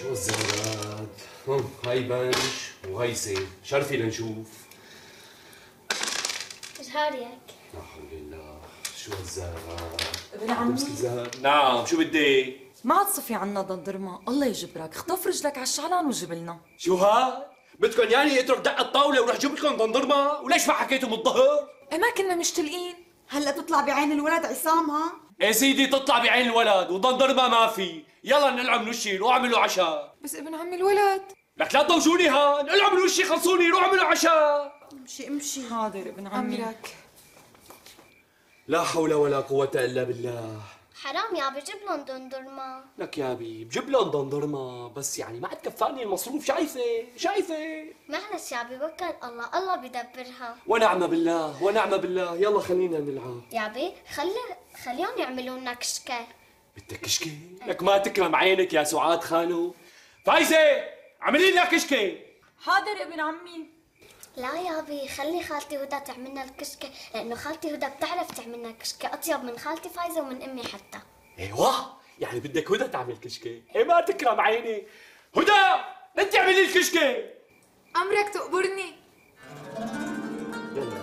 شو الزلمات هم هاي بنش وهاي سيف. شرفي لنشوف. جاريك لا حول الله شو هالزلمات ابن عمي. نعم شو بدي؟ ما عاد صفي عنا ضندرما الله يجبرك. اخطف رجلك على الشعلان وجيب لنا. شو هاد بدكم يعني اترك دق الطاولة وراح جيب لكم ضندرما؟ وليش ما حكيتوا من الظهر؟ إيه ما كنا مشتلقين هلأ تطلع بعين الولد عصام ها؟ يا سيدي تطلع بعين الولد وضندرما ما في. يلا نلعب نشيل واعملوا عشاء. بس ابن عمي الولد. لك لا تضوجوني هان العب نوشي خلصوني روحوا اعملوا عشاء. امشي امشي. حاضر ابن عمي. لا حول ولا قوة إلا بالله. حرام يا بجيب لهم دندرما لك يا بي بجيب لهم ضندرما بس يعني ما عاد كفاني المصروف شايفة شايفة. معلش يا بي وكل الله الله بدبرها ونعم بالله ونعم بالله. يلا خلينا نلعب. يا بي خلي خليهم يعملوا لنا كشكة. بدك كشكة؟ لك ما تكرم عينك يا سعاد خانو. فايزة اعملي لنا كشكة. حاضر ابن عمي. لا يا يابي خلي خالتي هدى تعملنا الكشكة لأنه خالتي هدى بتعرف تعملنا كشكة أطيب من خالتي فايزة ومن أمي حتى. أيوه يعني بدك هدى تعمل كشكة إيه ما تكرم عيني. هدى لا تعملي الكشكة أمرك تقبرني. يلا.